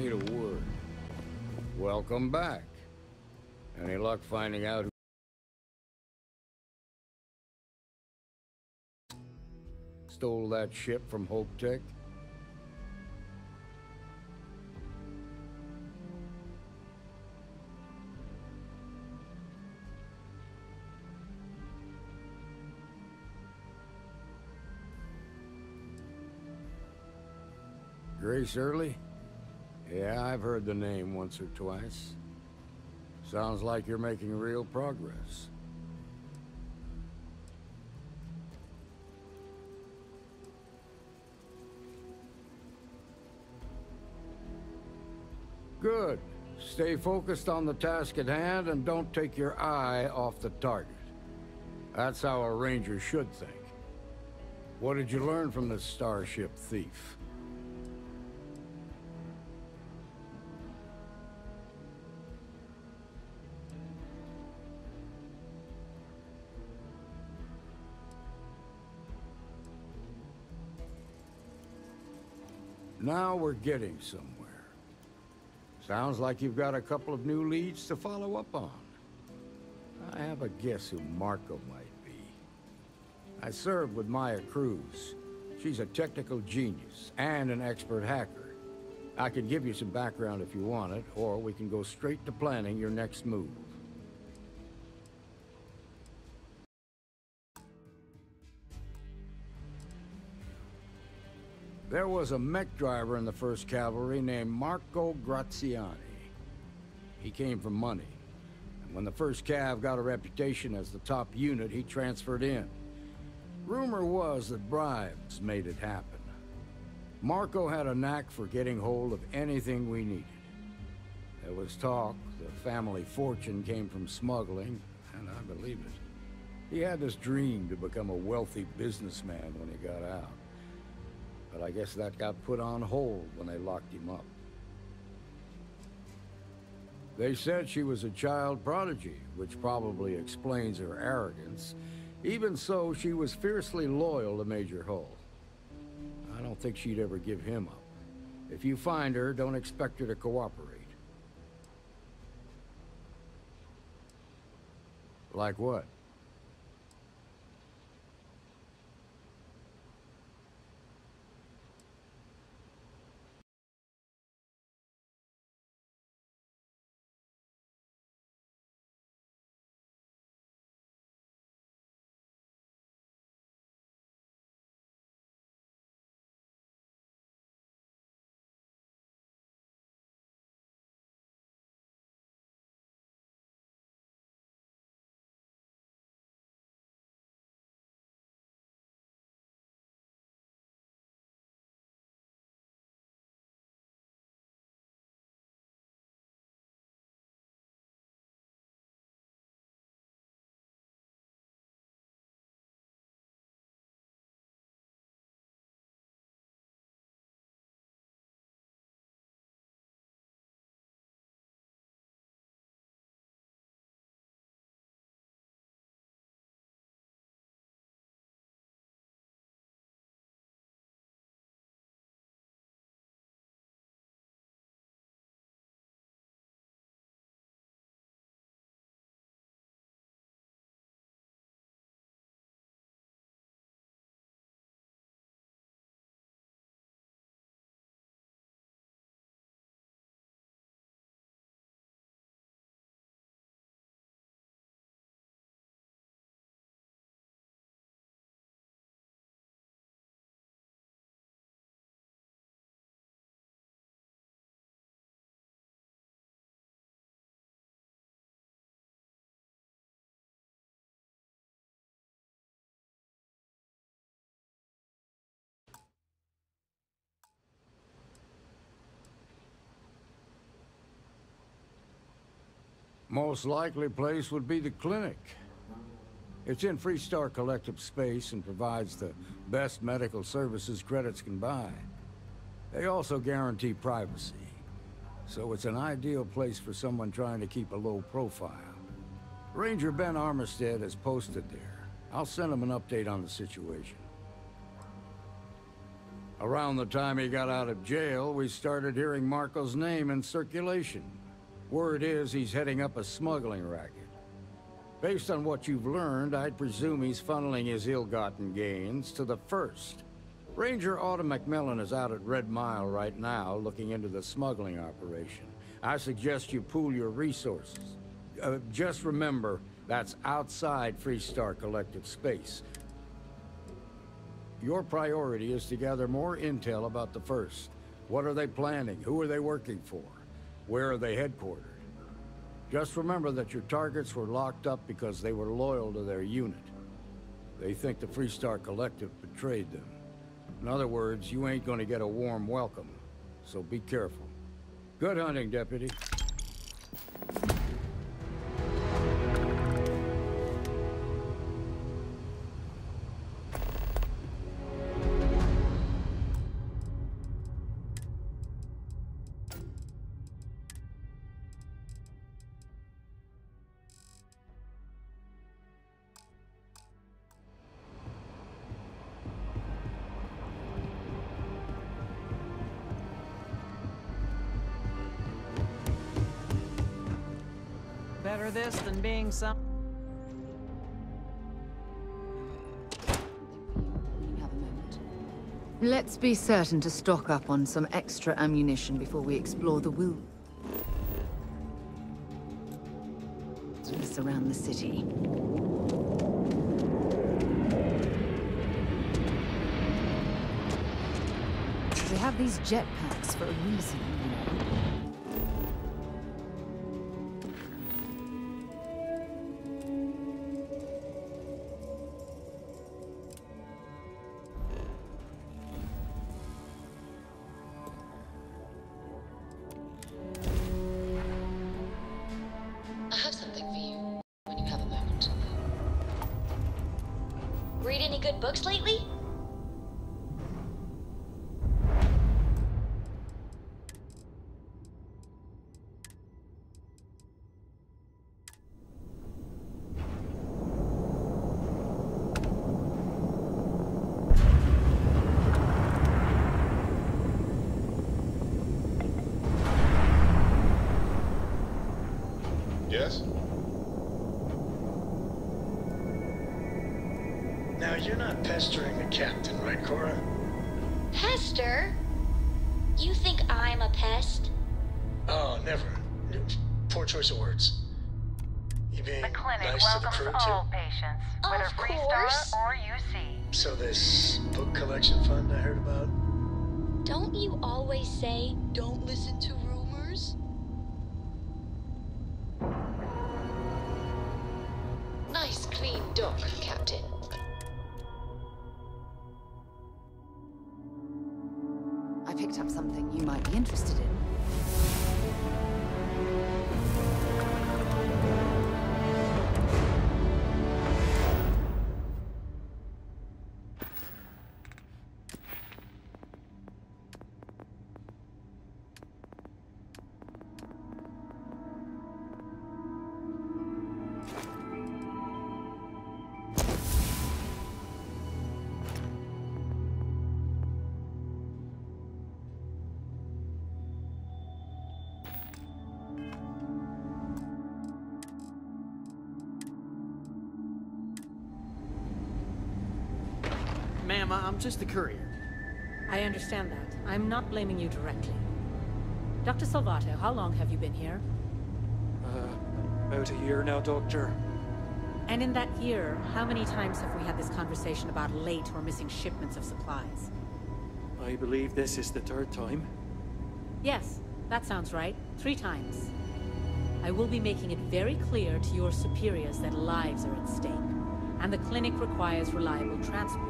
Need a word. Welcome back. Any luck finding out who... Stole that ship from Hope Tech? Grace Early? Yeah, I've heard the name once or twice. Sounds like you're making real progress. Good. Stay focused on the task at hand and don't take your eye off the target. That's how a ranger should think. What did you learn from this starship thief? Now we're getting somewhere. Sounds like you've got a couple of new leads to follow up on. I have a guess who Marco might be. I served with Maya Cruz. She's a technical genius and an expert hacker. I can give you some background if you want it, or we can go straight to planning your next move. There was a mech driver in the 1st Cavalry named Marco Graziani. He came from money. And when the 1st Cav got a reputation as the top unit, he transferred in. Rumor was that bribes made it happen. Marco had a knack for getting hold of anything we needed. There was talk the family fortune came from smuggling, and I believe it. He had this dream to become a wealthy businessman when he got out. But I guess that got put on hold when they locked him up. They said she was a child prodigy, which probably explains her arrogance. Even so, she was fiercely loyal to Major Hull. I don't think she'd ever give him up. If you find her, don't expect her to cooperate. Like what? Most likely place would be the clinic. It's in Freestar Collective space and provides the best medical services credits can buy. They also guarantee privacy. So it's an ideal place for someone trying to keep a low profile. Ranger Ben Armistead is posted there. I'll send him an update on the situation. Around the time he got out of jail, we started hearing Marco's name in circulation. Word is he's heading up a smuggling racket. Based on what you've learned, I'd presume he's funneling his ill-gotten gains to the First. Ranger Autumn McMillan is out at Red Mile right now, looking into the smuggling operation. I suggest you pool your resources. Uh, just remember, that's outside Freestar Collective space. Your priority is to gather more intel about the First. What are they planning? Who are they working for? Where are they headquartered? Just remember that your targets were locked up because they were loyal to their unit. They think the Freestar Collective betrayed them. In other words, you ain't gonna get a warm welcome, so be careful. Good hunting, Deputy. This than being some... Let's be certain to stock up on some extra ammunition before we explore the will. around the city. We have these jetpacks for a reason, you know. Ma'am, I'm just a courier. I understand that. I'm not blaming you directly. Dr. Salvato, how long have you been here? Uh, about a year now, Doctor. And in that year, how many times have we had this conversation about late or missing shipments of supplies? I believe this is the third time. Yes, that sounds right. Three times. I will be making it very clear to your superiors that lives are at stake, and the clinic requires reliable transport.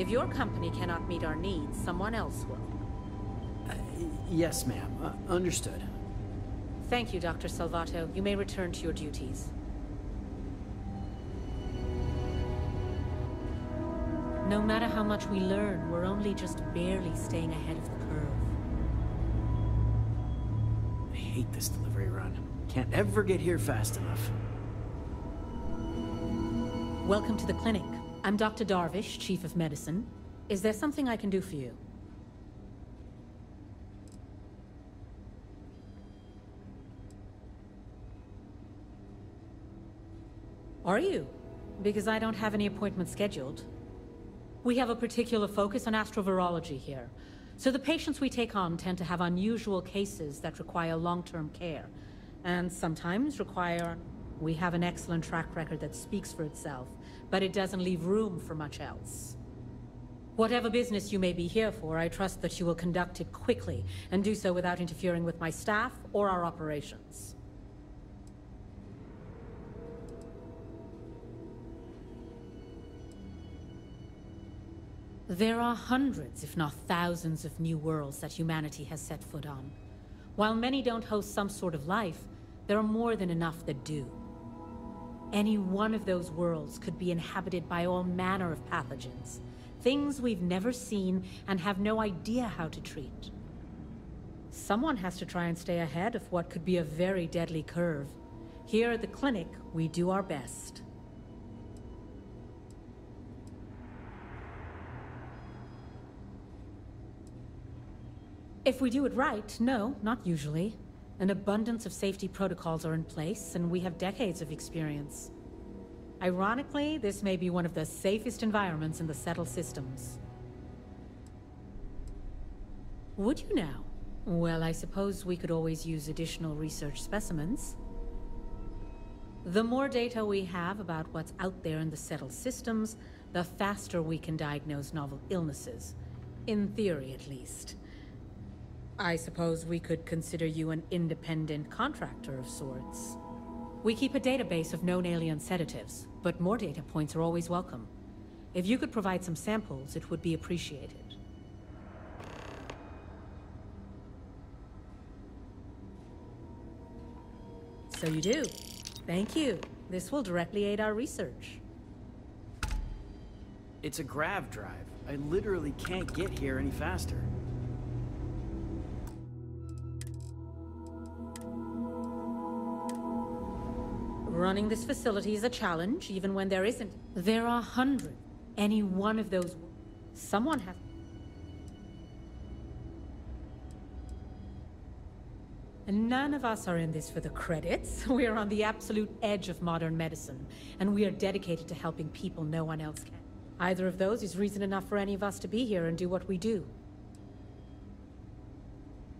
If your company cannot meet our needs, someone else will. Uh, yes, ma'am. Uh, understood. Thank you, Dr. Salvato. You may return to your duties. No matter how much we learn, we're only just barely staying ahead of the curve. I hate this delivery run. Can't ever get here fast enough. Welcome to the clinic. I'm Dr. Darvish, Chief of Medicine. Is there something I can do for you? Are you? Because I don't have any appointments scheduled. We have a particular focus on astrovirology here. So the patients we take on tend to have unusual cases that require long-term care, and sometimes require we have an excellent track record that speaks for itself, but it doesn't leave room for much else. Whatever business you may be here for, I trust that you will conduct it quickly, and do so without interfering with my staff or our operations. There are hundreds, if not thousands, of new worlds that humanity has set foot on. While many don't host some sort of life, there are more than enough that do. Any one of those worlds could be inhabited by all manner of pathogens, things we've never seen and have no idea how to treat. Someone has to try and stay ahead of what could be a very deadly curve. Here at the clinic, we do our best. If we do it right, no, not usually. An abundance of safety protocols are in place, and we have decades of experience. Ironically, this may be one of the safest environments in the settled systems. Would you now? Well, I suppose we could always use additional research specimens. The more data we have about what's out there in the settled systems, the faster we can diagnose novel illnesses. In theory, at least. I suppose we could consider you an independent contractor of sorts. We keep a database of known alien sedatives, but more data points are always welcome. If you could provide some samples, it would be appreciated. So you do. Thank you. This will directly aid our research. It's a grav drive. I literally can't get here any faster. Running this facility is a challenge, even when there isn't. There are hundreds. Any one of those... Someone has... And none of us are in this for the credits. We are on the absolute edge of modern medicine, and we are dedicated to helping people no one else can. Either of those is reason enough for any of us to be here and do what we do.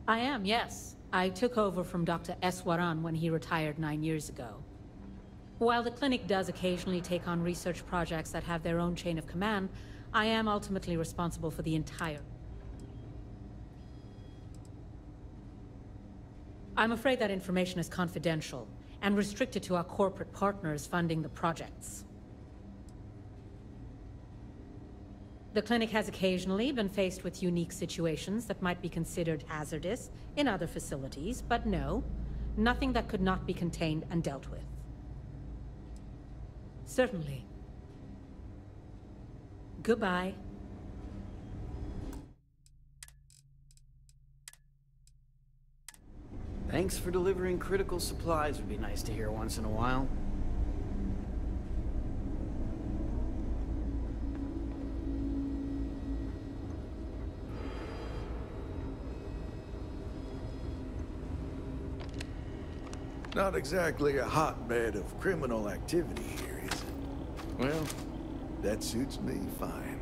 I am, yes. I took over from Dr. Eswaran when he retired nine years ago. While the clinic does occasionally take on research projects that have their own chain of command, I am ultimately responsible for the entire... I'm afraid that information is confidential, and restricted to our corporate partners funding the projects. The clinic has occasionally been faced with unique situations that might be considered hazardous in other facilities, but no, nothing that could not be contained and dealt with. Certainly. Goodbye. Thanks for delivering critical supplies would be nice to hear once in a while. Not exactly a hotbed of criminal activity here, is it? Well, that suits me fine.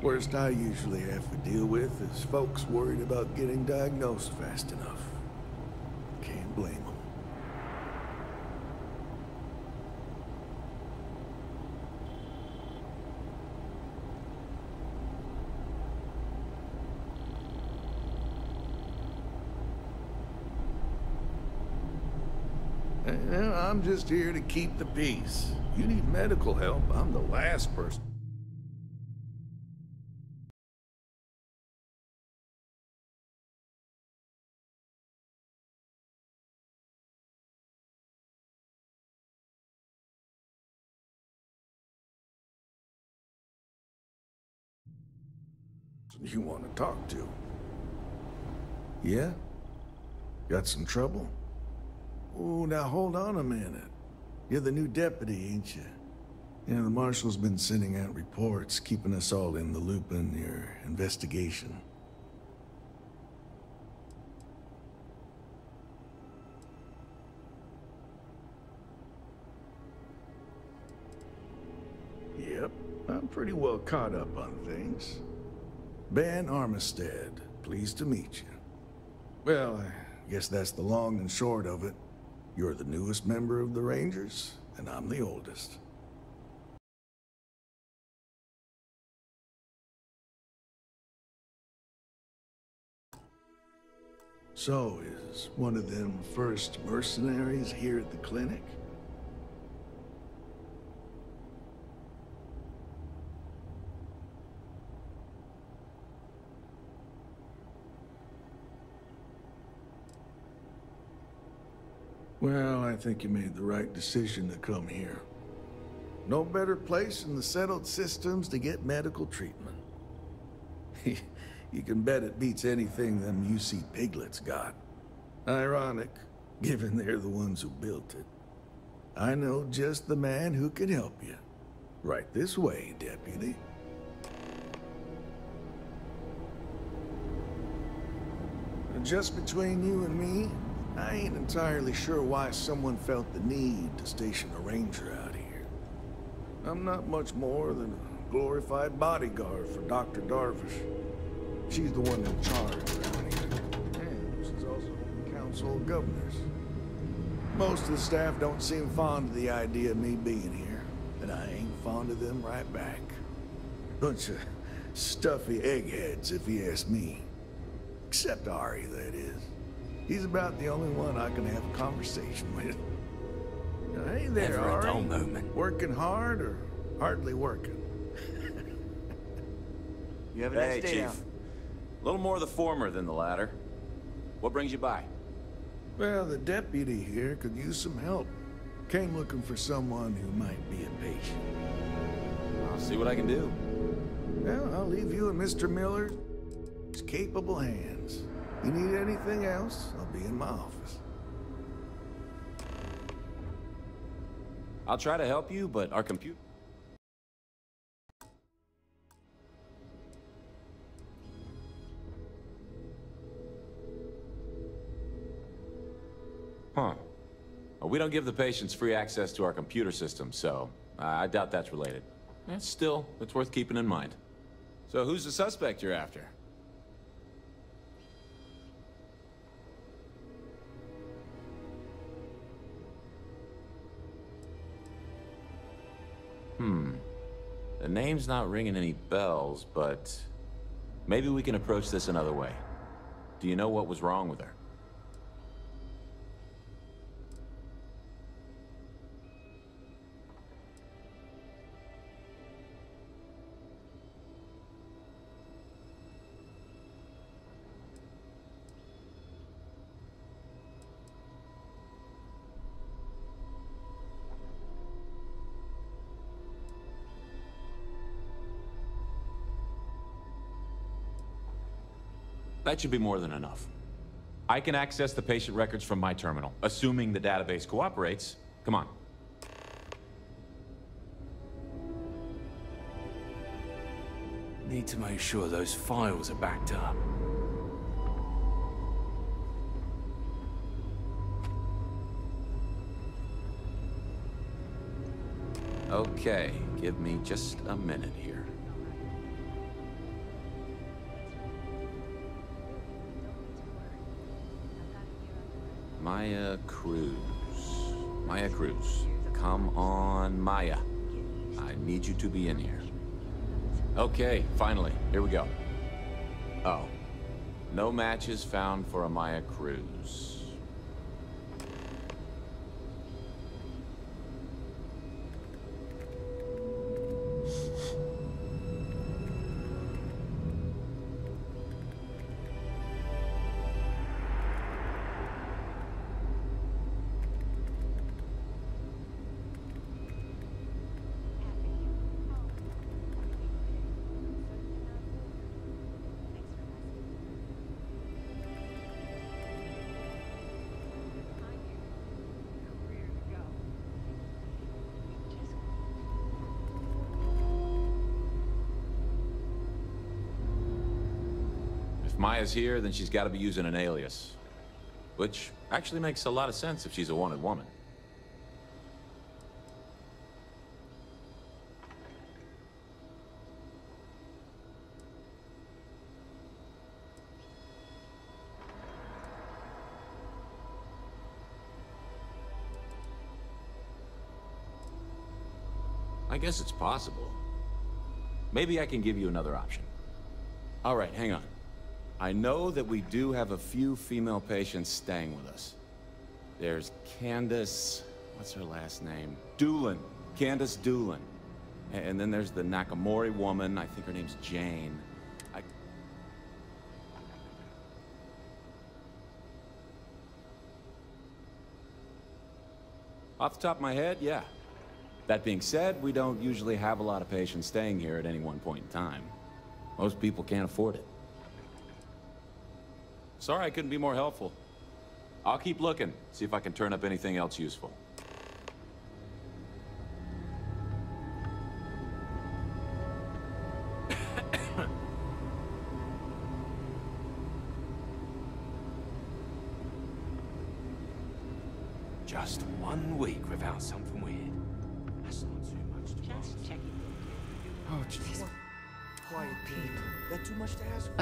Worst I usually have to deal with is folks worried about getting diagnosed fast enough. Can't blame them. Eh, I'm just here to keep the peace. You need medical help, I'm the last person. you want to talk to. Yeah? Got some trouble? Oh, now hold on a minute. You're the new deputy, ain't you? Yeah, the marshal's been sending out reports, keeping us all in the loop in your investigation. Yep, I'm pretty well caught up on things. Ben Armistead, pleased to meet you. Well, I guess that's the long and short of it. You're the newest member of the Rangers, and I'm the oldest. So, is one of them first mercenaries here at the clinic? Well, I think you made the right decision to come here. No better place in the settled systems to get medical treatment. you can bet it beats anything them UC piglets got. Ironic, given they're the ones who built it. I know just the man who can help you. Right this way, Deputy. Just between you and me, I ain't entirely sure why someone felt the need to station a ranger out here. I'm not much more than a glorified bodyguard for Dr. Darvish. She's the one in charge around here. And she's also the Council of Governors. Most of the staff don't seem fond of the idea of me being here, and I ain't fond of them right back. Bunch of stuffy eggheads, if you ask me. Except Ari, that is. He's about the only one I can have a conversation with. Now, hey there, Never a Ari. dull moment. Working hard or hardly working? You have a Hey, nice day Chief. now. A little more the former than the latter. What brings you by? Well, the deputy here could use some help. Came looking for someone who might be a patient. I'll see what I can do. Well, I'll leave you in Mr. Miller's capable hands. You need anything else, I'll be in my office. I'll try to help you, but our computer... Huh. We don't give the patients free access to our computer system, so I doubt that's related. Eh, still, it's worth keeping in mind. So who's the suspect you're after? Name's not ringing any bells, but maybe we can approach this another way. Do you know what was wrong with her? That should be more than enough. I can access the patient records from my terminal, assuming the database cooperates. Come on. Need to make sure those files are backed up. Okay, give me just a minute here. Maya Cruz. Maya Cruz. Come on, Maya. I need you to be in here. Okay, finally. Here we go. Oh. No matches found for a Maya Cruz. Maya's here, then she's got to be using an alias. Which actually makes a lot of sense if she's a wanted woman. I guess it's possible. Maybe I can give you another option. All right, hang on. I know that we do have a few female patients staying with us. There's Candace... what's her last name? Doolin. Candace Doolin. And then there's the Nakamori woman, I think her name's Jane. I... Off the top of my head, yeah. That being said, we don't usually have a lot of patients staying here at any one point in time. Most people can't afford it. Sorry I couldn't be more helpful. I'll keep looking, see if I can turn up anything else useful.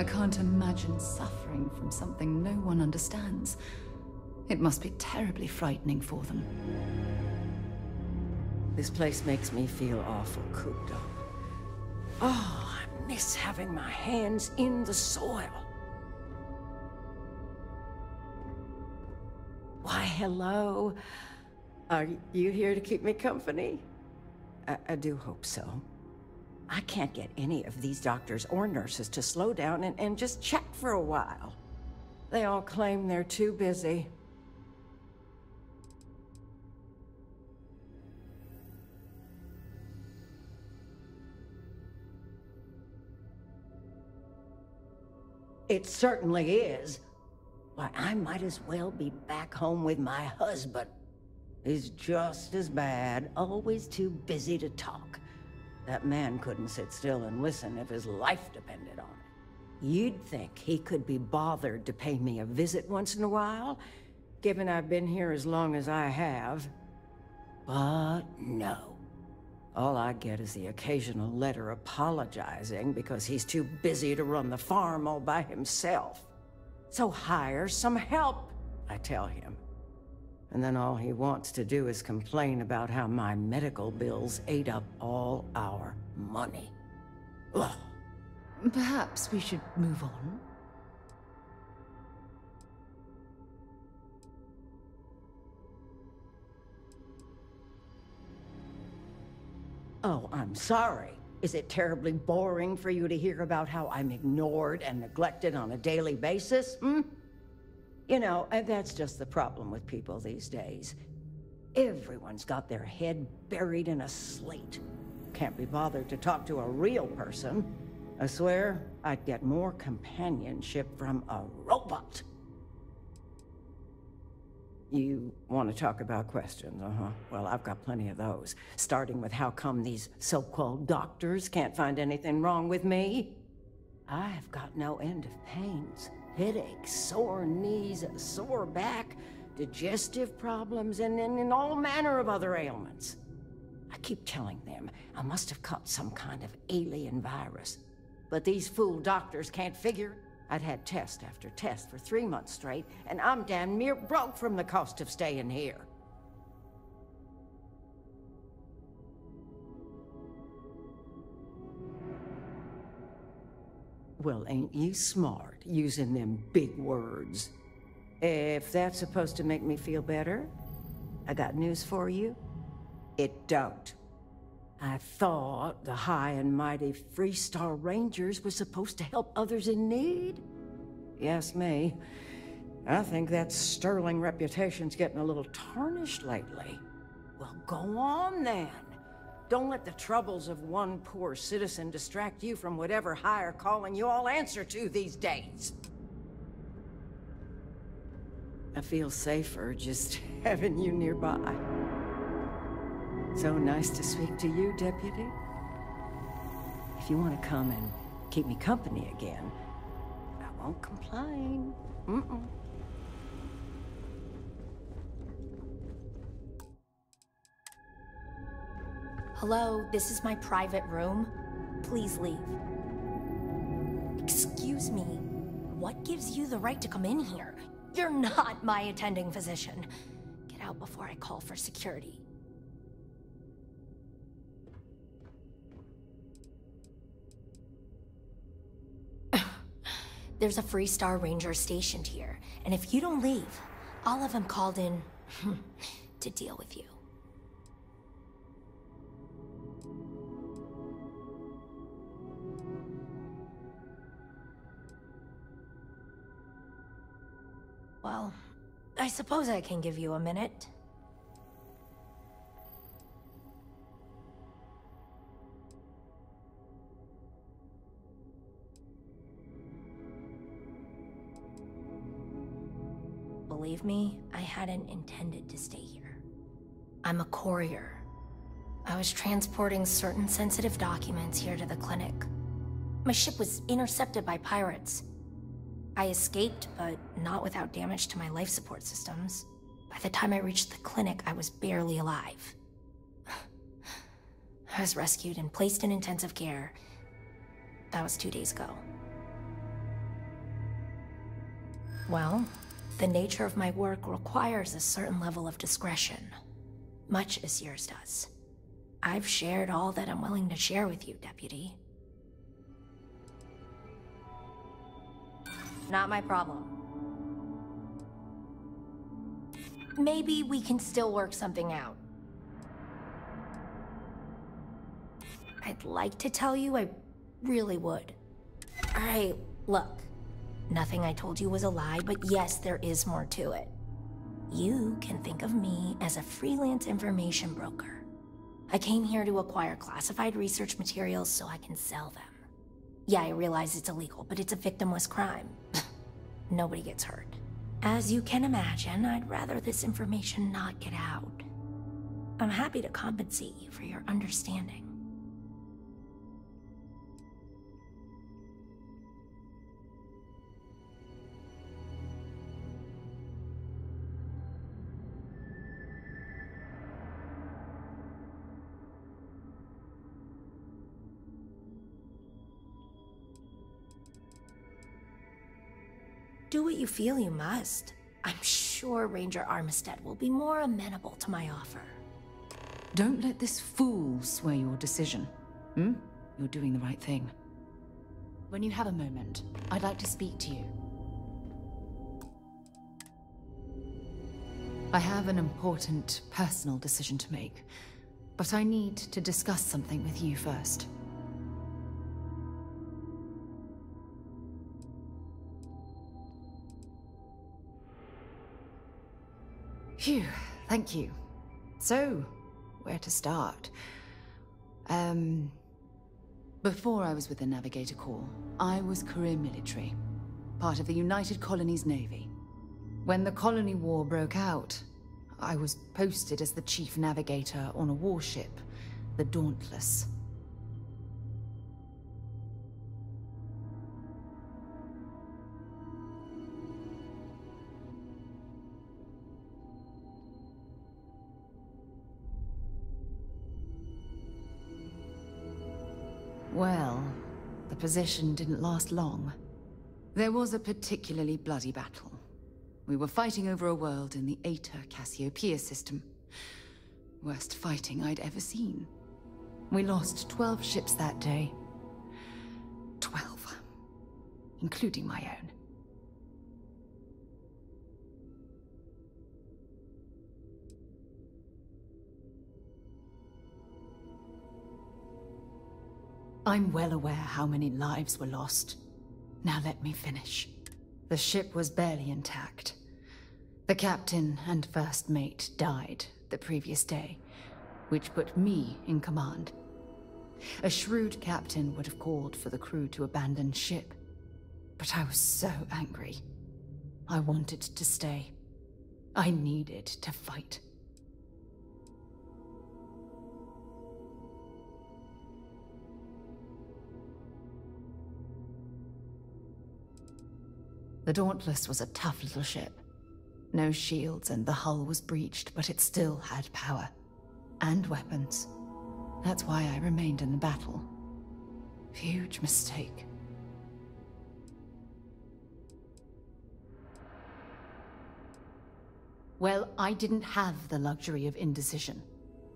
I can't imagine suffering from something no one understands. It must be terribly frightening for them. This place makes me feel awful cooped up. Oh, I miss having my hands in the soil. Why, hello. Are you here to keep me company? I, I do hope so. I can't get any of these doctors or nurses to slow down and, and just chat for a while. They all claim they're too busy. It certainly is. Why, I might as well be back home with my husband. He's just as bad, always too busy to talk. That man couldn't sit still and listen if his life depended on it. You'd think he could be bothered to pay me a visit once in a while, given I've been here as long as I have. But no. All I get is the occasional letter apologizing because he's too busy to run the farm all by himself. So hire some help, I tell him. And then all he wants to do is complain about how my medical bills ate up all our money. Ugh. Perhaps we should move on. Oh, I'm sorry. Is it terribly boring for you to hear about how I'm ignored and neglected on a daily basis? Hmm? You know, and that's just the problem with people these days. Everyone's got their head buried in a slate. Can't be bothered to talk to a real person. I swear, I'd get more companionship from a robot. You want to talk about questions, uh-huh. Well, I've got plenty of those. Starting with how come these so-called doctors can't find anything wrong with me? I've got no end of pains. Headaches, sore knees, sore back, digestive problems, and, and, and all manner of other ailments. I keep telling them I must have caught some kind of alien virus. But these fool doctors can't figure I'd had test after test for three months straight, and I'm damn near broke from the cost of staying here. Well, ain't you smart, using them big words? If that's supposed to make me feel better, I got news for you. It don't. I thought the high and mighty Freestar Rangers was supposed to help others in need. Yes, me. I think that sterling reputation's getting a little tarnished lately. Well, go on then. Don't let the troubles of one poor citizen distract you from whatever higher calling you all answer to these days. I feel safer just having you nearby. So nice to speak to you, Deputy. If you want to come and keep me company again, I won't complain. Mm-mm. Hello, this is my private room. Please leave. Excuse me. What gives you the right to come in here? You're not my attending physician. Get out before I call for security. There's a Freestar Ranger stationed here, and if you don't leave, I'll have him called in to deal with you. Well, I suppose I can give you a minute. Believe me, I hadn't intended to stay here. I'm a courier. I was transporting certain sensitive documents here to the clinic. My ship was intercepted by pirates. I escaped, but not without damage to my life support systems. By the time I reached the clinic, I was barely alive. I was rescued and placed in intensive care. That was two days ago. Well, the nature of my work requires a certain level of discretion, much as yours does. I've shared all that I'm willing to share with you, Deputy. Not my problem. Maybe we can still work something out. I'd like to tell you I really would. Alright, look. Nothing I told you was a lie, but yes, there is more to it. You can think of me as a freelance information broker. I came here to acquire classified research materials so I can sell them. Yeah, I realize it's illegal, but it's a victimless crime. Nobody gets hurt. As you can imagine, I'd rather this information not get out. I'm happy to compensate you for your understanding. Do what you feel you must. I'm sure Ranger Armistead will be more amenable to my offer. Don't let this fool sway your decision. Hmm? You're doing the right thing. When you have a moment, I'd like to speak to you. I have an important personal decision to make, but I need to discuss something with you first. Phew, thank you. So, where to start? Um... Before I was with the Navigator Corps, I was career military, part of the United Colonies Navy. When the Colony War broke out, I was posted as the chief navigator on a warship, the Dauntless. Well, the position didn't last long. There was a particularly bloody battle. We were fighting over a world in the Eta Cassiopeia system. Worst fighting I'd ever seen. We lost 12 ships that day. 12. Including my own. I'm well aware how many lives were lost. Now let me finish. The ship was barely intact. The captain and first mate died the previous day, which put me in command. A shrewd captain would have called for the crew to abandon ship. But I was so angry. I wanted to stay. I needed to fight. The Dauntless was a tough little ship. No shields and the hull was breached, but it still had power. And weapons. That's why I remained in the battle. Huge mistake. Well, I didn't have the luxury of indecision.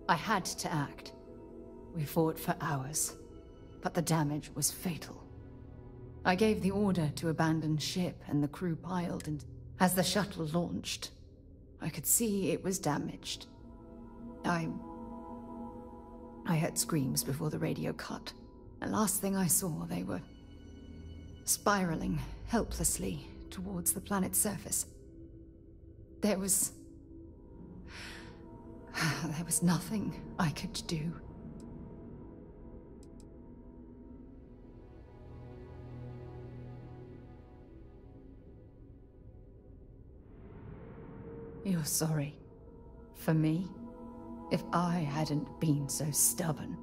I had to act. We fought for hours, but the damage was fatal. I gave the order to abandon ship and the crew piled and as the shuttle launched, I could see it was damaged. I... I heard screams before the radio cut. The last thing I saw, they were spiraling helplessly towards the planet's surface. There was... There was nothing I could do. You're sorry. For me? If I hadn't been so stubborn,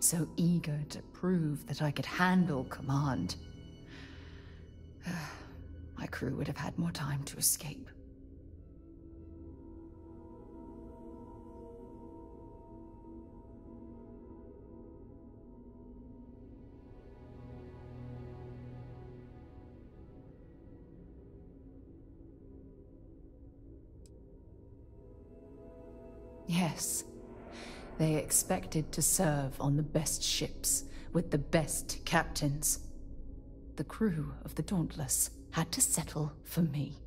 so eager to prove that I could handle command, my crew would have had more time to escape. They expected to serve on the best ships, with the best captains. The crew of the Dauntless had to settle for me.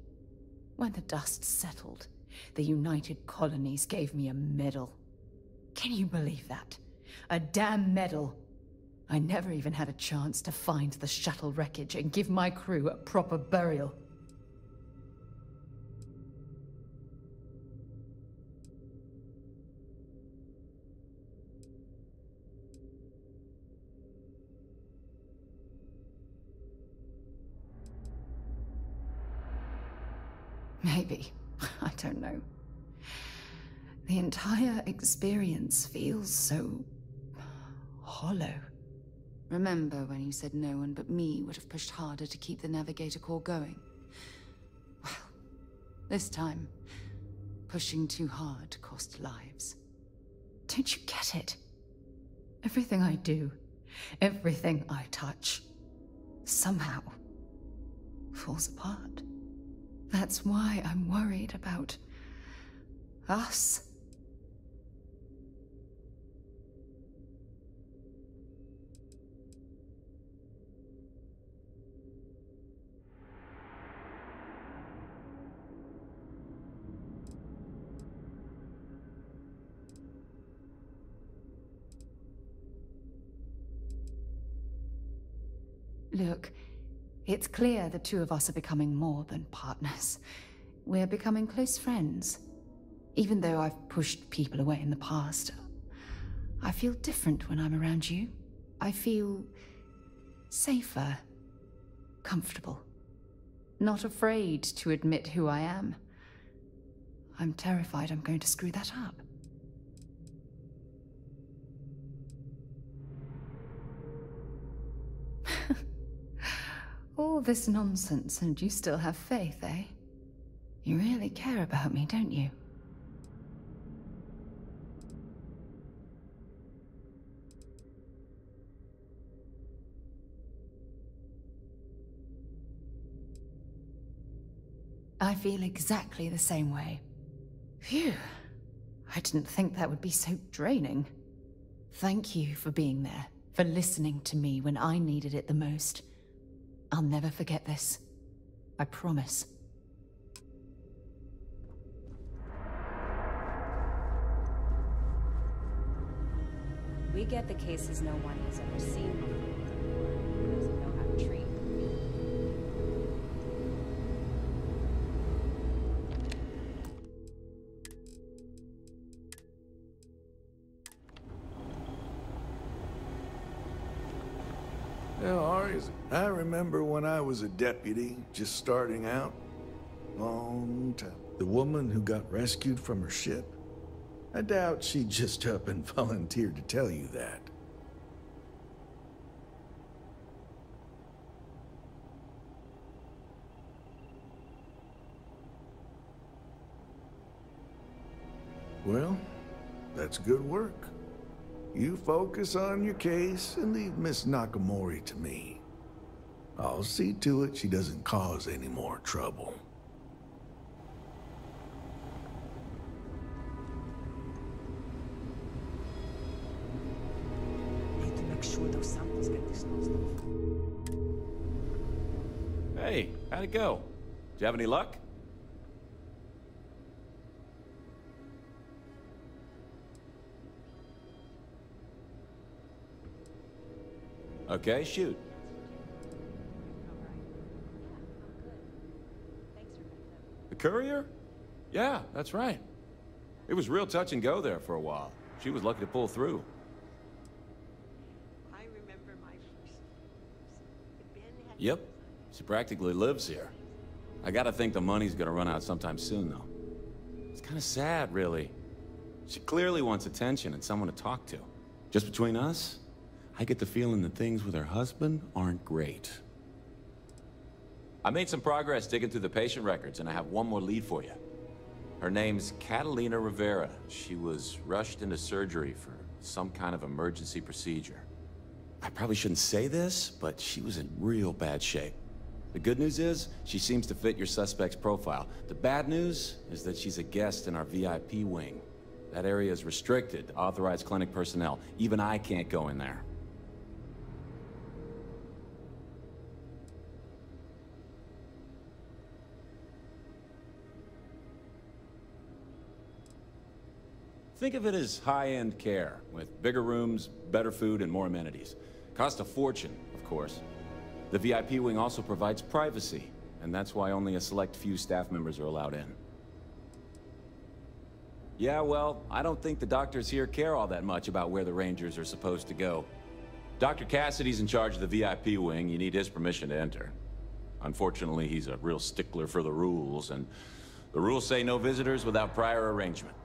When the dust settled, the United Colonies gave me a medal. Can you believe that? A damn medal! I never even had a chance to find the shuttle wreckage and give my crew a proper burial. Maybe. I don't know. The entire experience feels so... hollow. Remember when you said no one but me would have pushed harder to keep the Navigator core going? Well, this time, pushing too hard cost lives. Don't you get it? Everything I do, everything I touch, somehow falls apart. That's why I'm worried about us. Look, it's clear the two of us are becoming more than partners. We're becoming close friends. Even though I've pushed people away in the past, I feel different when I'm around you. I feel safer, comfortable, not afraid to admit who I am. I'm terrified I'm going to screw that up. All this nonsense and you still have faith, eh? You really care about me, don't you? I feel exactly the same way. Phew. I didn't think that would be so draining. Thank you for being there, for listening to me when I needed it the most. I'll never forget this. I promise. We get the cases no one has ever seen remember when I was a deputy, just starting out? Long time. The woman who got rescued from her ship? I doubt she just up and volunteered to tell you that. Well, that's good work. You focus on your case and leave Miss Nakamori to me. I'll see to it she doesn't cause any more trouble. Need to make sure those samples get disposed of. Hey, how'd it go? Did you have any luck? Okay, shoot. Courier? Yeah, that's right. It was real touch and go there for a while. She was lucky to pull through. I remember my first. Ben had Yep. She practically lives here. I gotta think the money's gonna run out sometime soon, though. It's kinda sad, really. She clearly wants attention and someone to talk to. Just between us, I get the feeling that things with her husband aren't great. I made some progress digging through the patient records, and I have one more lead for you. Her name's Catalina Rivera. She was rushed into surgery for some kind of emergency procedure. I probably shouldn't say this, but she was in real bad shape. The good news is, she seems to fit your suspect's profile. The bad news is that she's a guest in our VIP wing. That area is restricted to authorized clinic personnel. Even I can't go in there. Think of it as high-end care, with bigger rooms, better food, and more amenities. Cost a fortune, of course. The VIP wing also provides privacy, and that's why only a select few staff members are allowed in. Yeah, well, I don't think the doctors here care all that much about where the Rangers are supposed to go. Dr. Cassidy's in charge of the VIP wing. You need his permission to enter. Unfortunately, he's a real stickler for the rules, and the rules say no visitors without prior arrangement.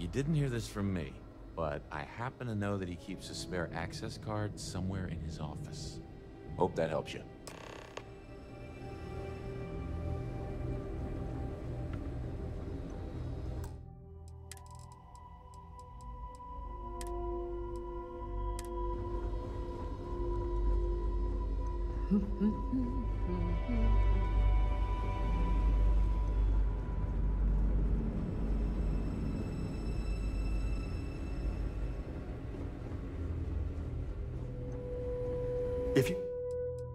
You didn't hear this from me, but I happen to know that he keeps a spare access card somewhere in his office. Hope that helps you.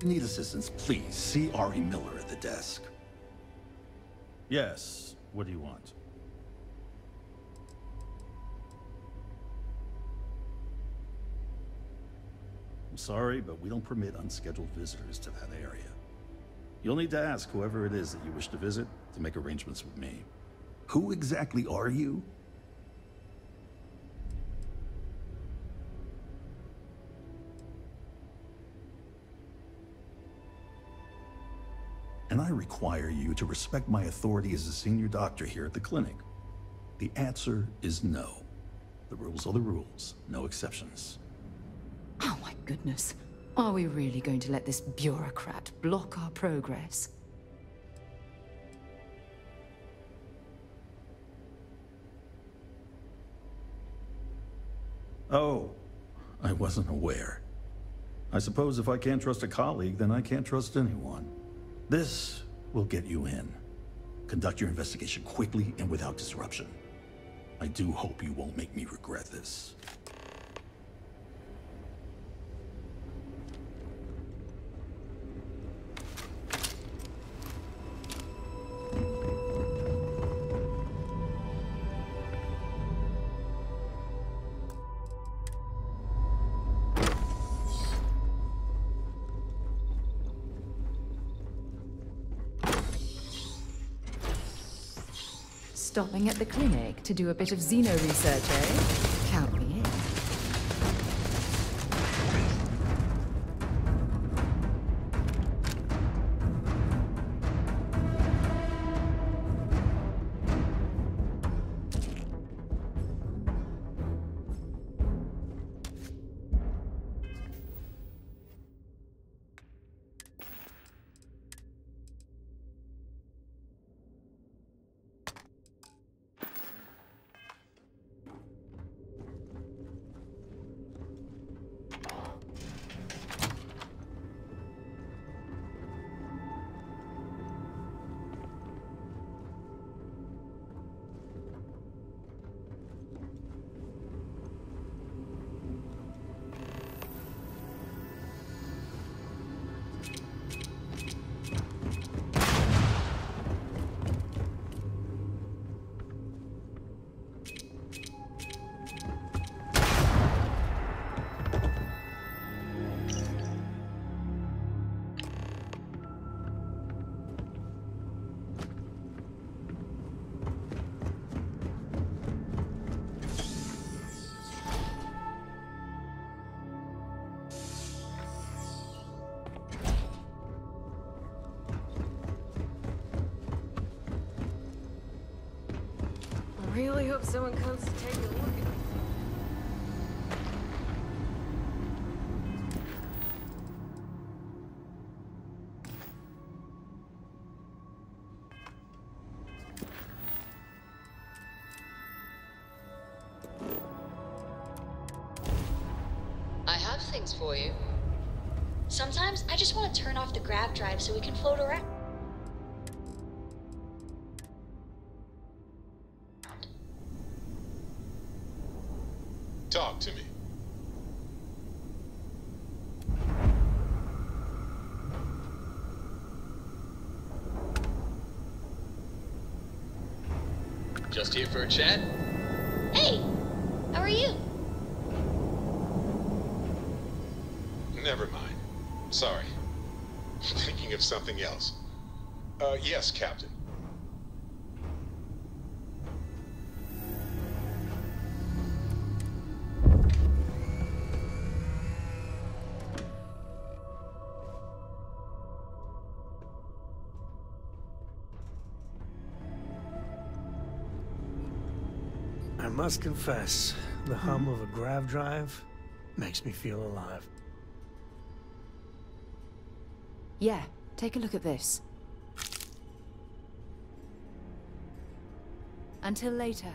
Need assistance, please see Ari Miller at the desk. Yes. What do you want? I'm sorry, but we don't permit unscheduled visitors to that area. You'll need to ask whoever it is that you wish to visit to make arrangements with me. Who exactly are you? And I require you to respect my authority as a senior doctor here at the clinic. The answer is no. The rules are the rules, no exceptions. Oh my goodness. Are we really going to let this bureaucrat block our progress? Oh, I wasn't aware. I suppose if I can't trust a colleague, then I can't trust anyone. This will get you in. Conduct your investigation quickly and without disruption. I do hope you won't make me regret this. Stopping at the clinic to do a bit of xeno research, eh? Count me hope someone comes to take a look at me. I have things for you. Sometimes I just want to turn off the grav drive so we can float around. For a chat? Hey, how are you? Never mind. Sorry. I'm Thinking of something else. Uh, yes, Captain. Must confess, the hum of a grav drive makes me feel alive. Yeah, take a look at this. Until later.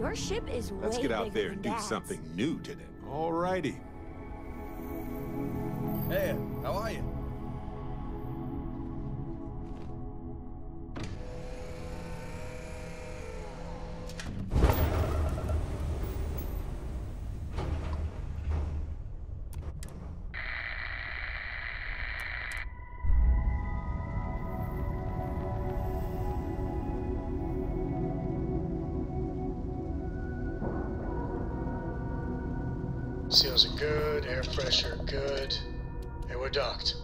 Your ship is Let's way get out there and do Dad's. something new today. Alrighty. Hey, how are you? Good. Hey, we're docked.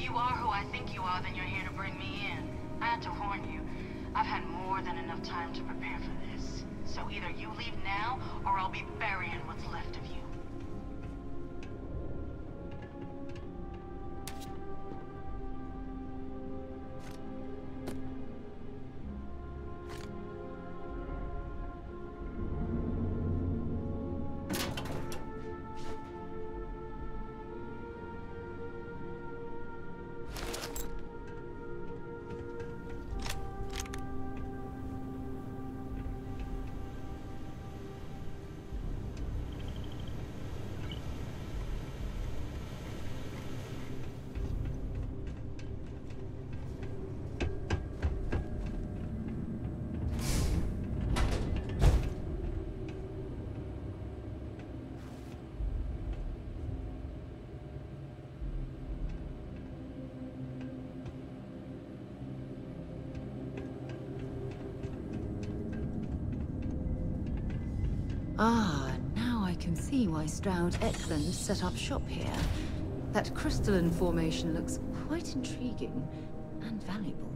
You are who I think you are, then you're here to bring me in. I had to warn you. I've had more than enough time to prepare for this. So either you leave now, or I'll be burying what's left of you. See why Stroud Eklund set up shop here. That crystalline formation looks quite intriguing and valuable.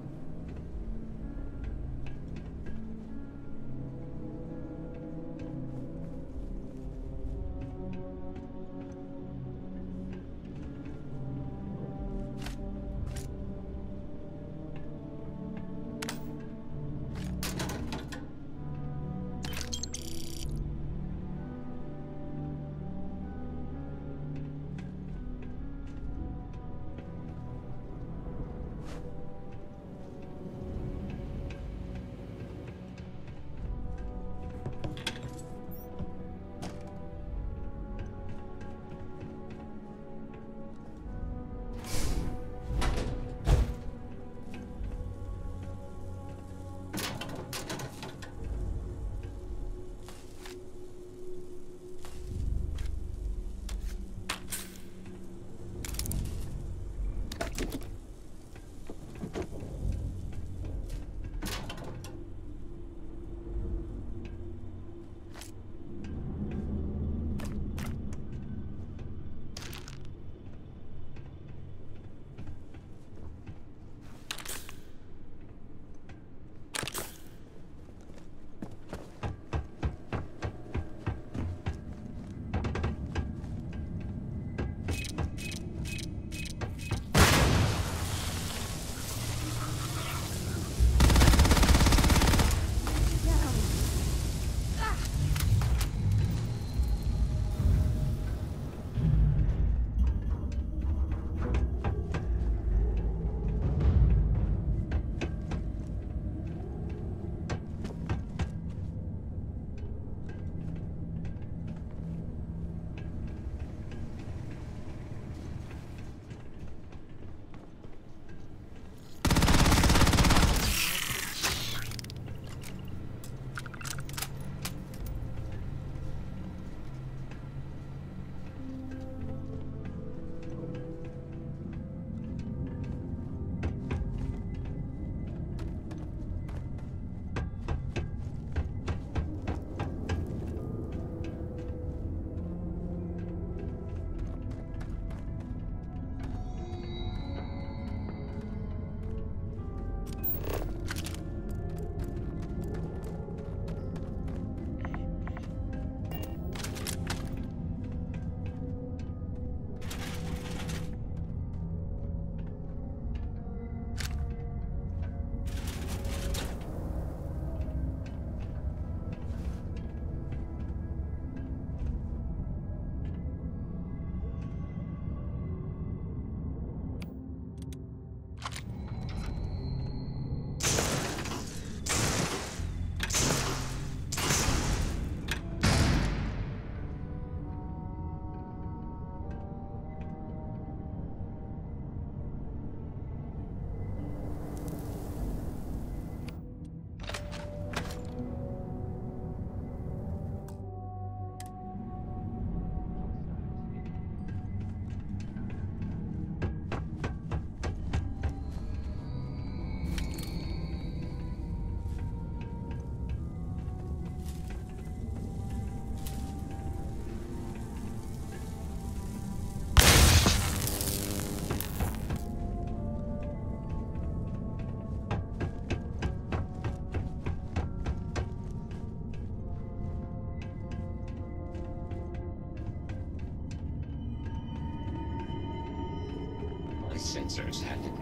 Sensors had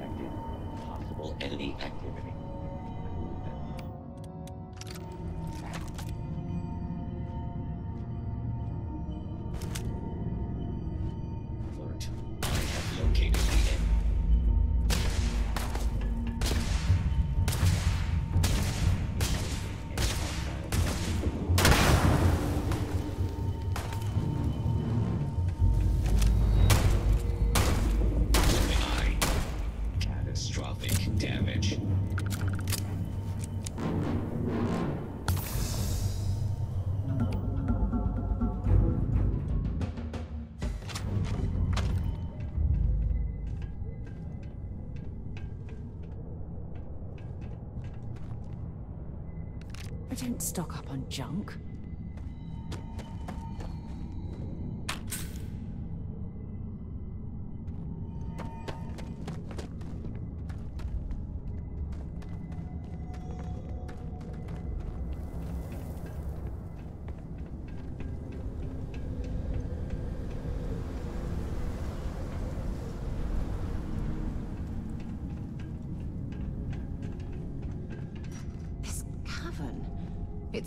stock up on junk.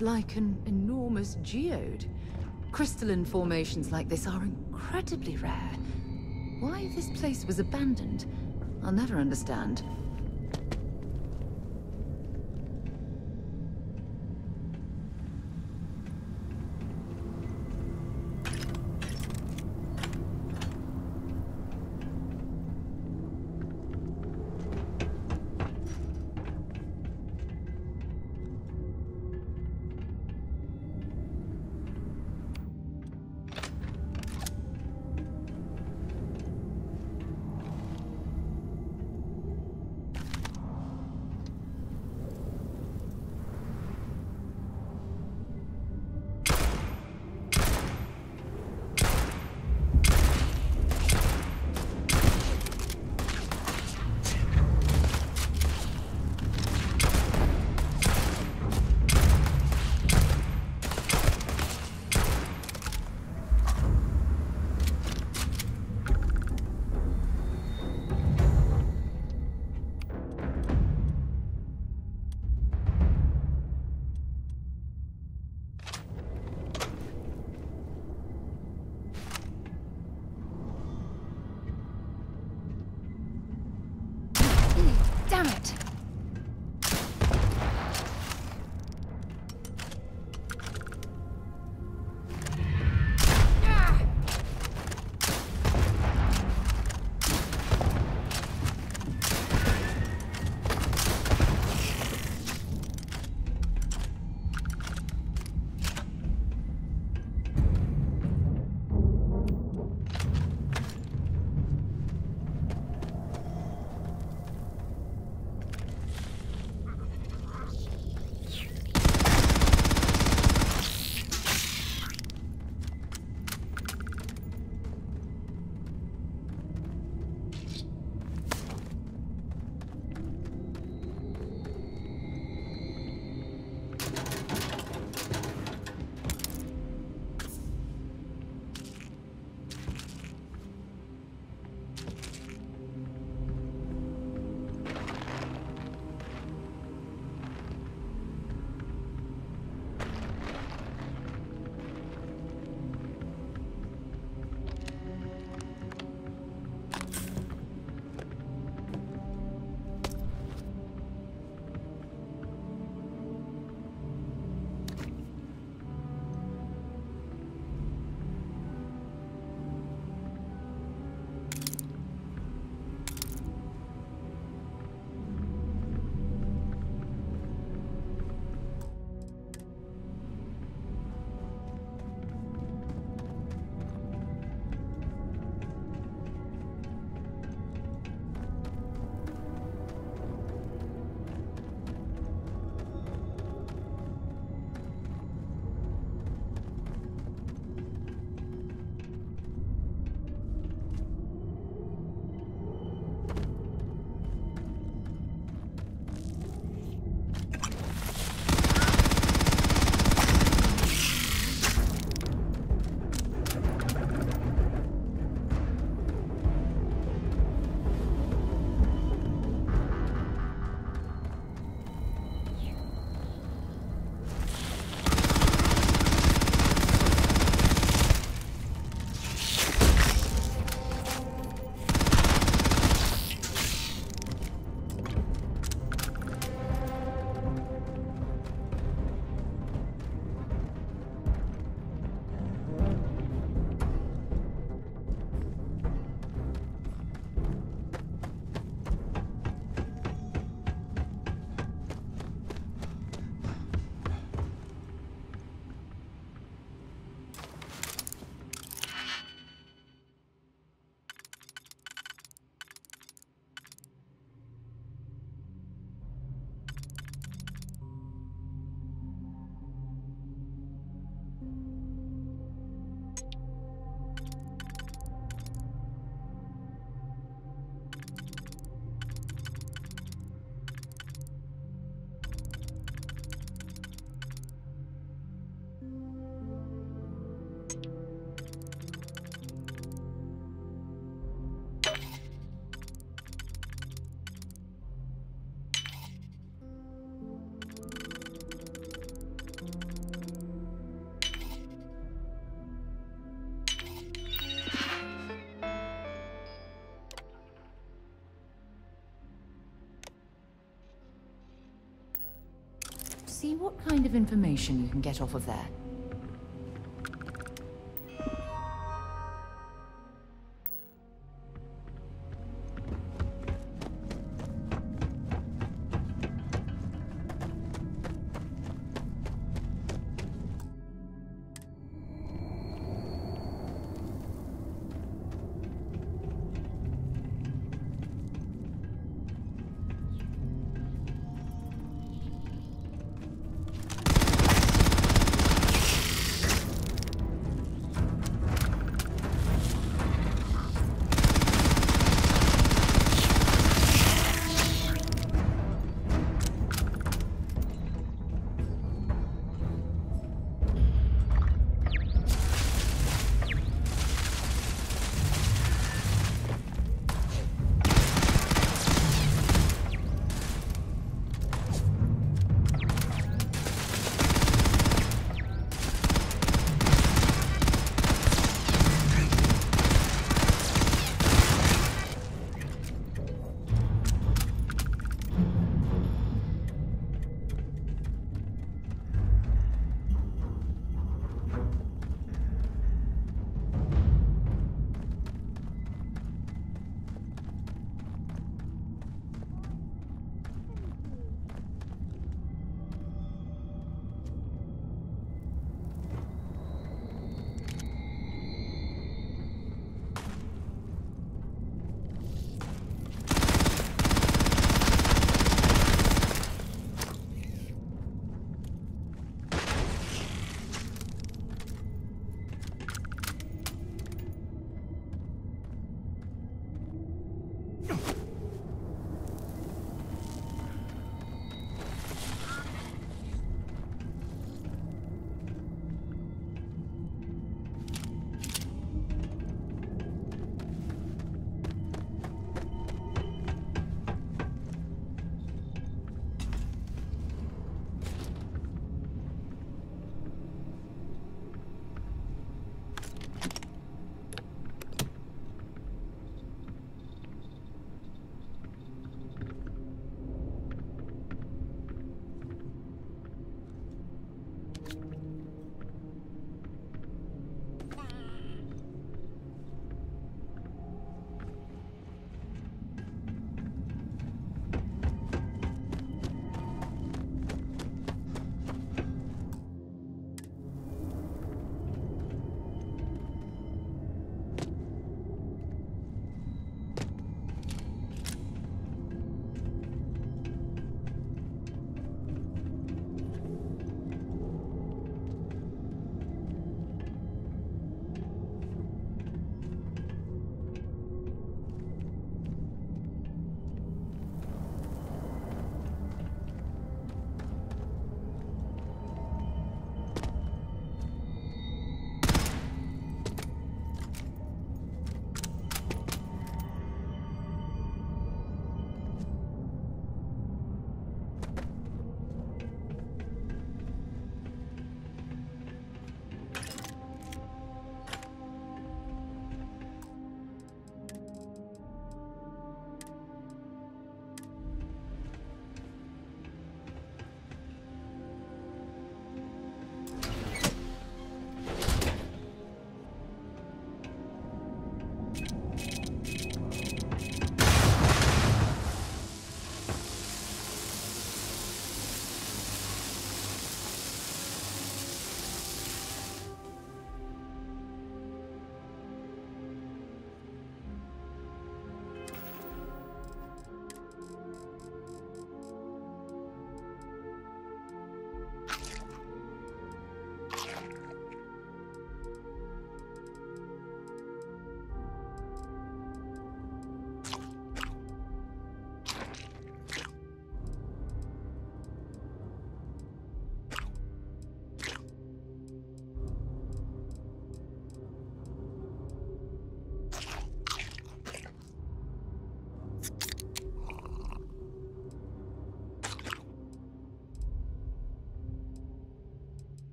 Like an enormous geode. Crystalline formations like this are incredibly rare. Why this place was abandoned, I'll never understand. What kind of information you can get off of there.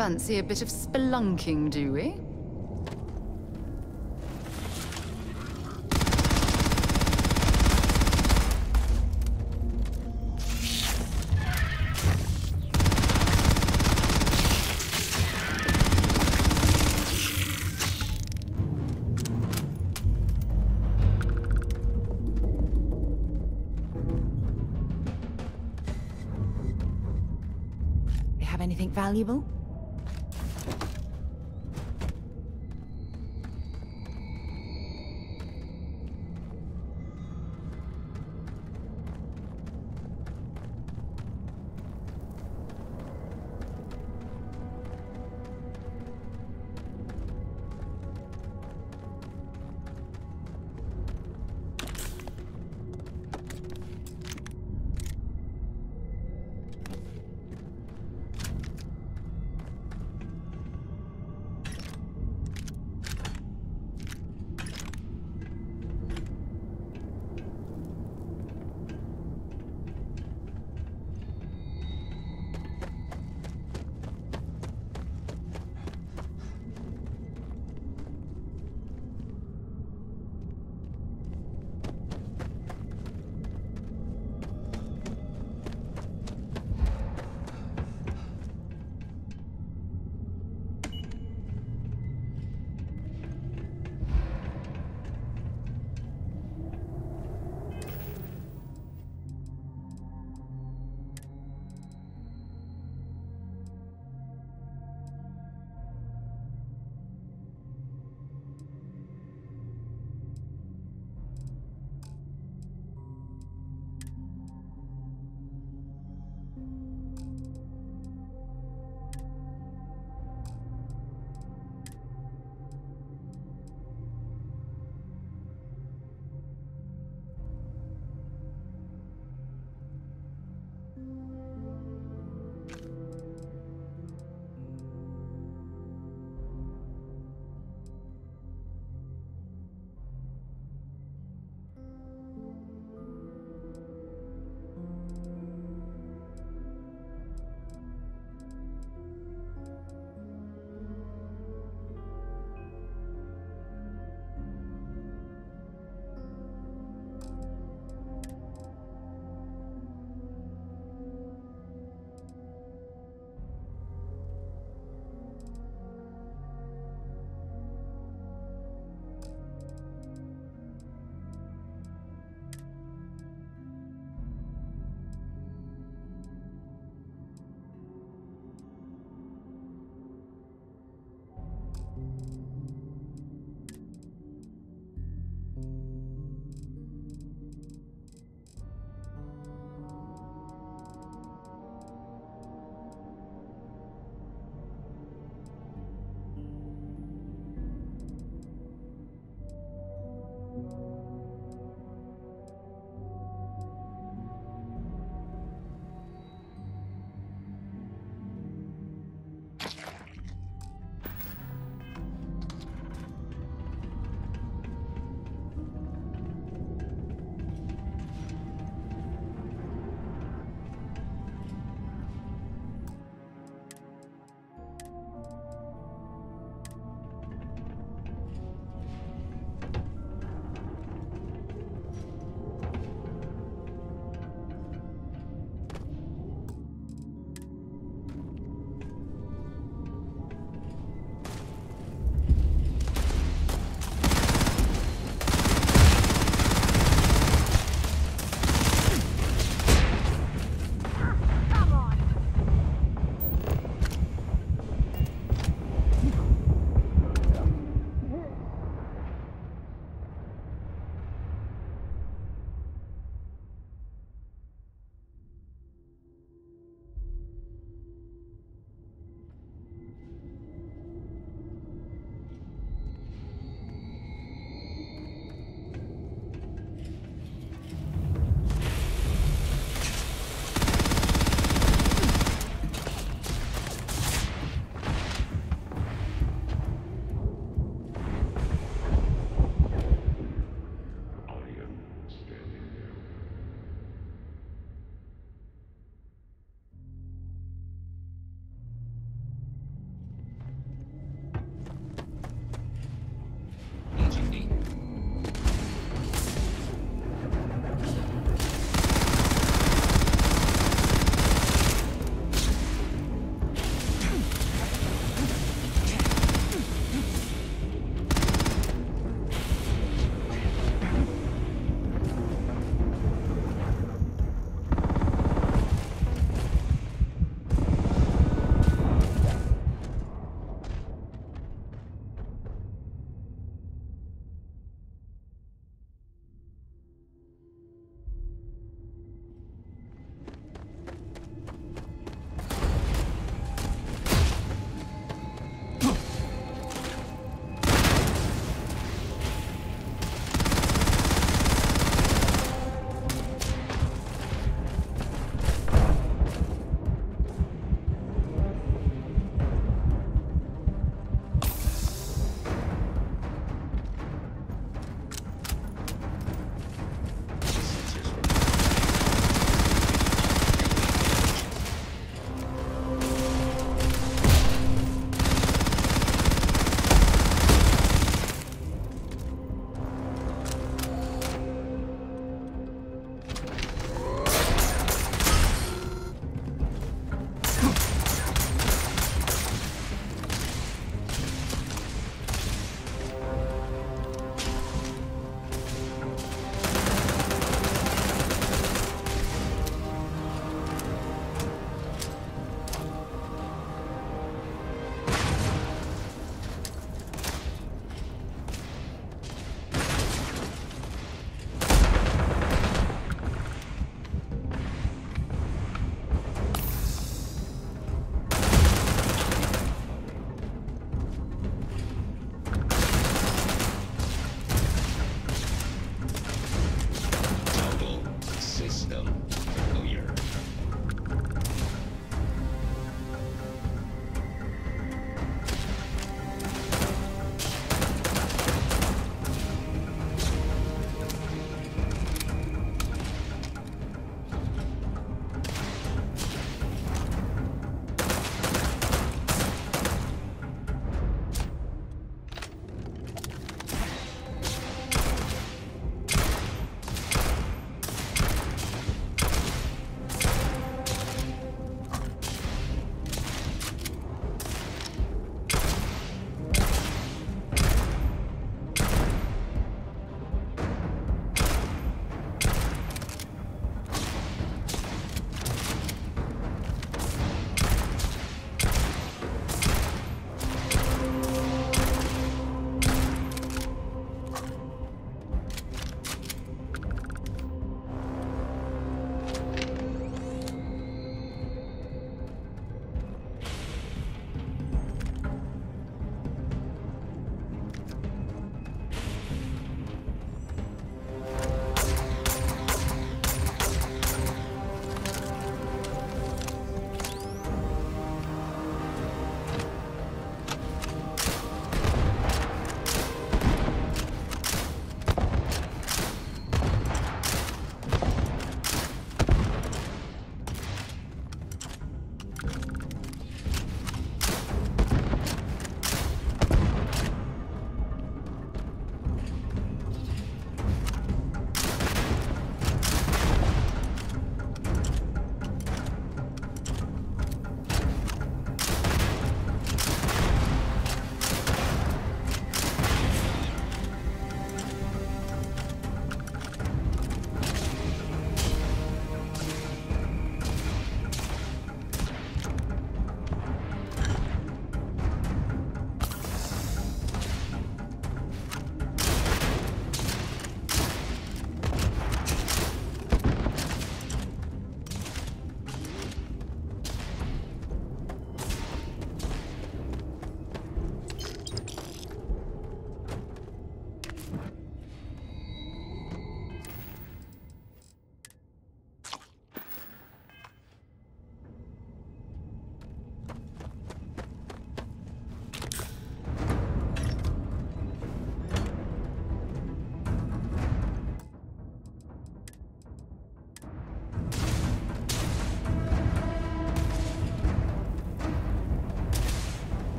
Fancy a bit of spelunking, do we? Anything valuable?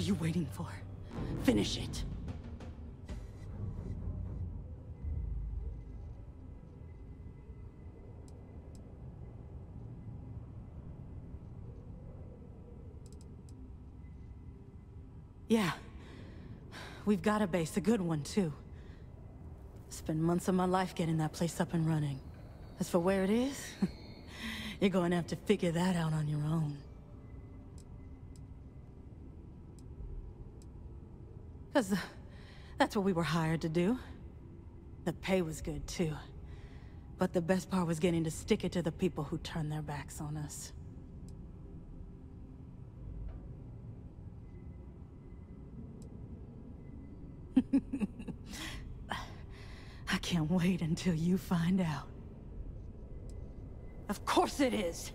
What are you waiting for? Finish it. Yeah. We've got a base, a good one, too. Spent months of my life getting that place up and running. As for where it is, you're going to have to figure that out on your own. Because that's what we were hired to do. The pay was good, too. But the best part was getting to stick it to the people who turned their backs on us. I can't wait until you find out. Of course it is!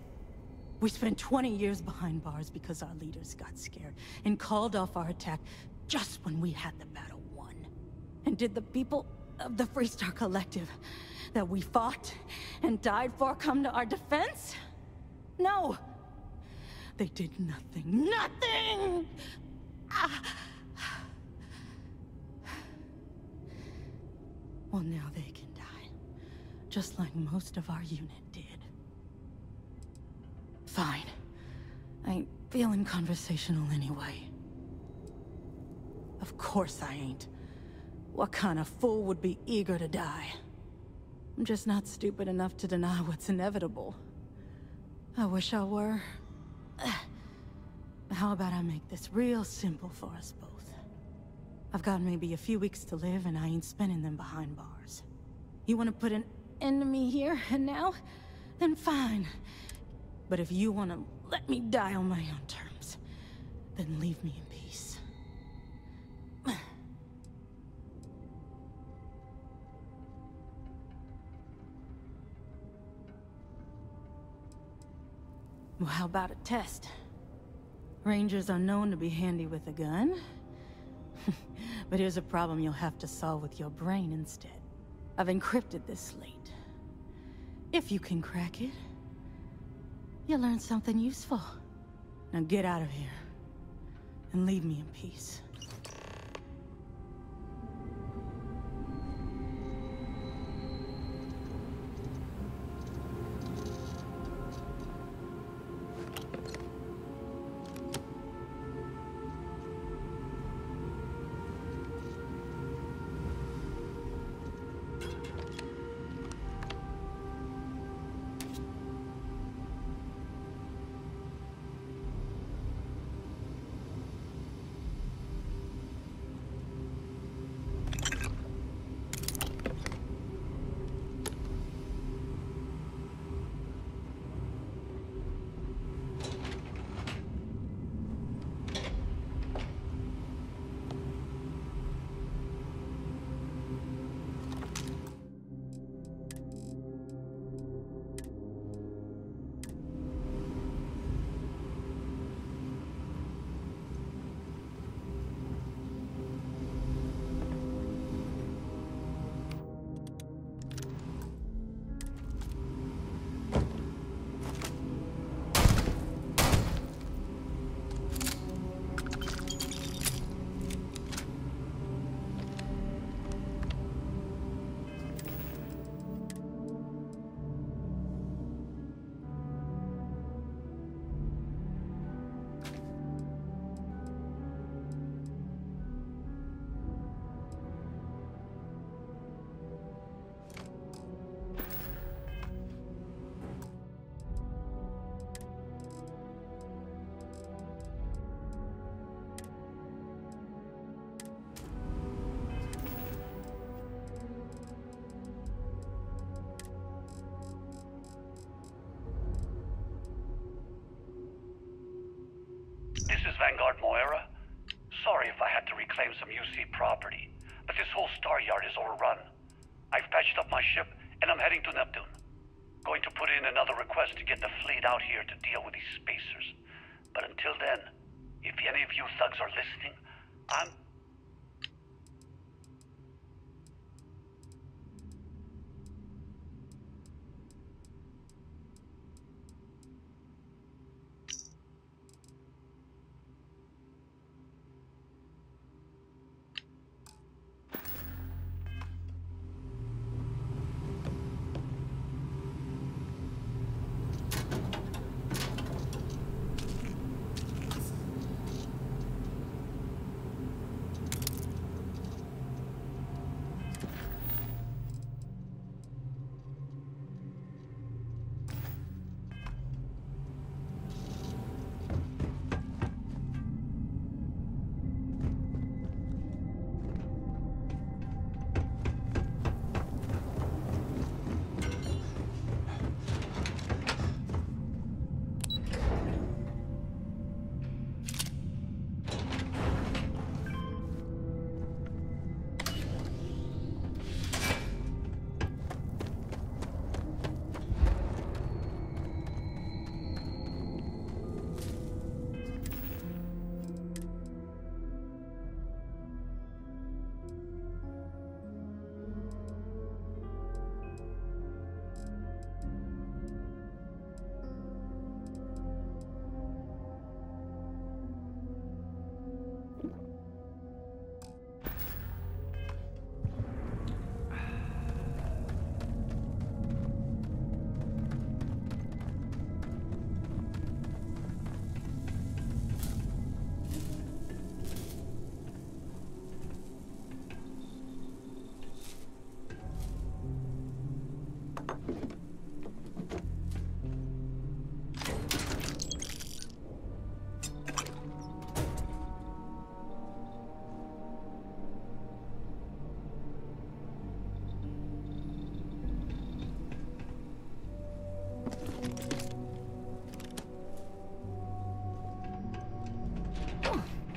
We spent 20 years behind bars because our leaders got scared and called off our attack just when we had the battle won. And did the people of the Freestar Collective that we fought and died for come to our defense? No! They did nothing. Nothing! Ah. Well, now they can die. Just like most of our unit did. Fine. I ain't feeling conversational anyway. Of course I ain't. What kind of fool would be eager to die? I'm just not stupid enough to deny what's inevitable. I wish I were. How about I make this real simple for us both? I've got maybe a few weeks to live, and I ain't spending them behind bars. You want to put an end to me here and now? Then fine. But if you want to let me die on my own terms, Then leave me in peace. Well, how about a test? Rangers are known to be handy with a gun. but here's a problem you'll have to solve with your brain instead. I've encrypted this slate. If you can crack it, you'll learn something useful. Now get out of here. And leave me in peace.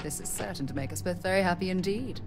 This is certain to make us both very happy indeed.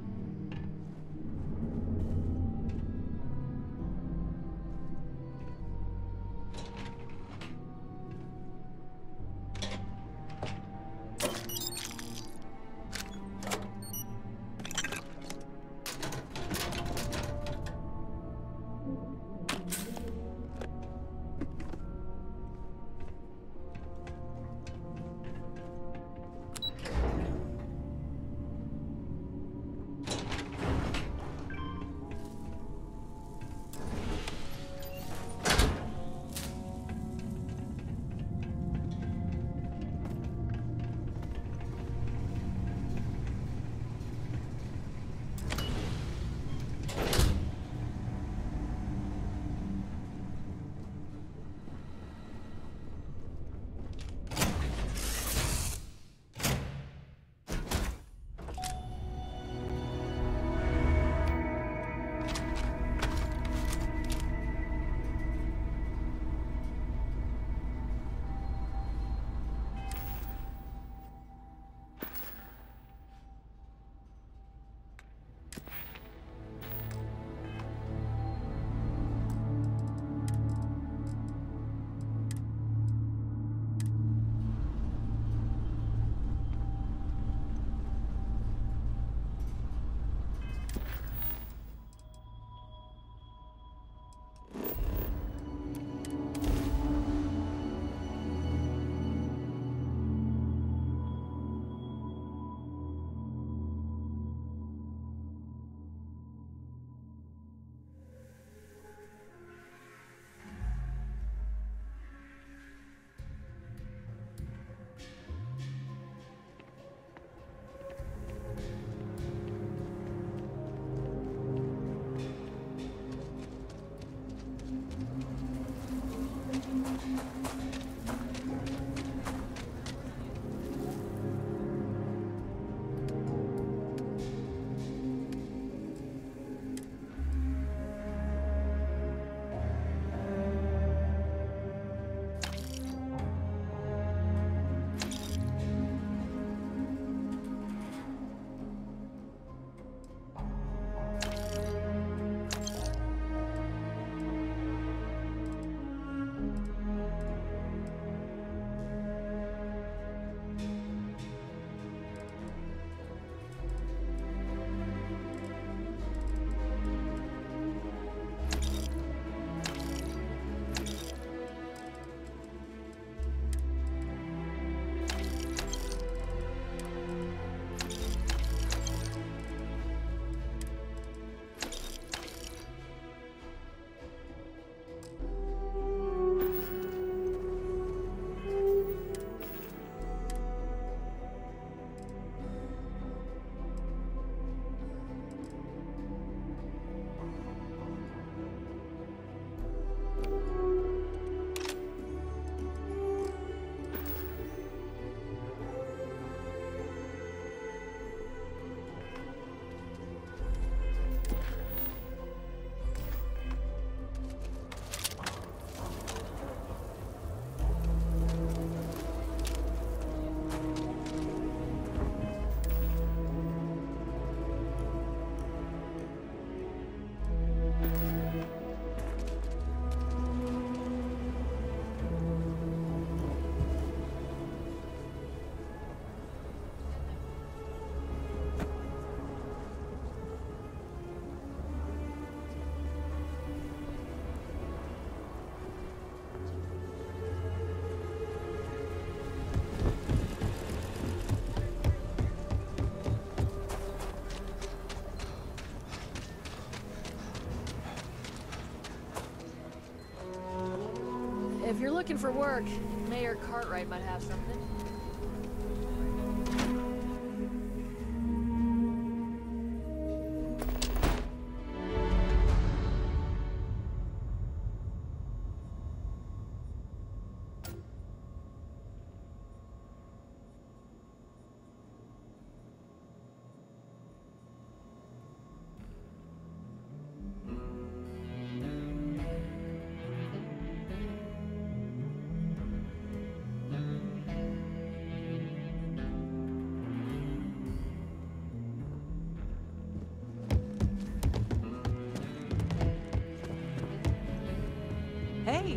Looking for work, Mayor Cartwright might have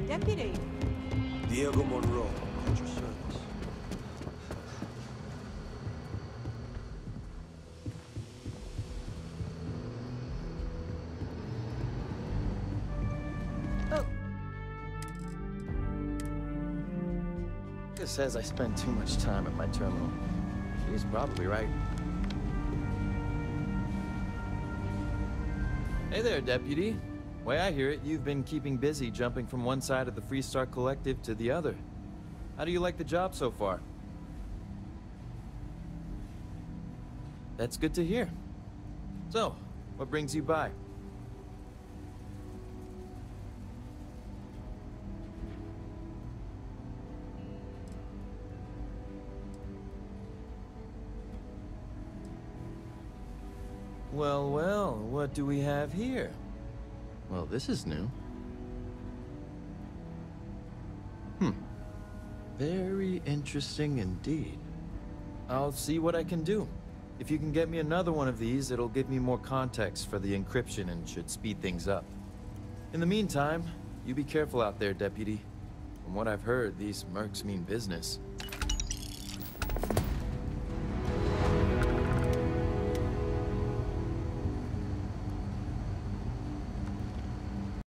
deputy. Diego Monroe, at your service. Oh. This says I spend too much time at my terminal. She's probably right. Hey there, Deputy. Way I hear it, you've been keeping busy jumping from one side of the Freestar Collective to the other. How do you like the job so far? That's good to hear. So, what brings you by? Well, well, what do we have here? Well, this is new. Hmm. Very interesting indeed. I'll see what I can do. If you can get me another one of these, it'll give me more context for the encryption and should speed things up. In the meantime, you be careful out there, Deputy. From what I've heard, these mercs mean business.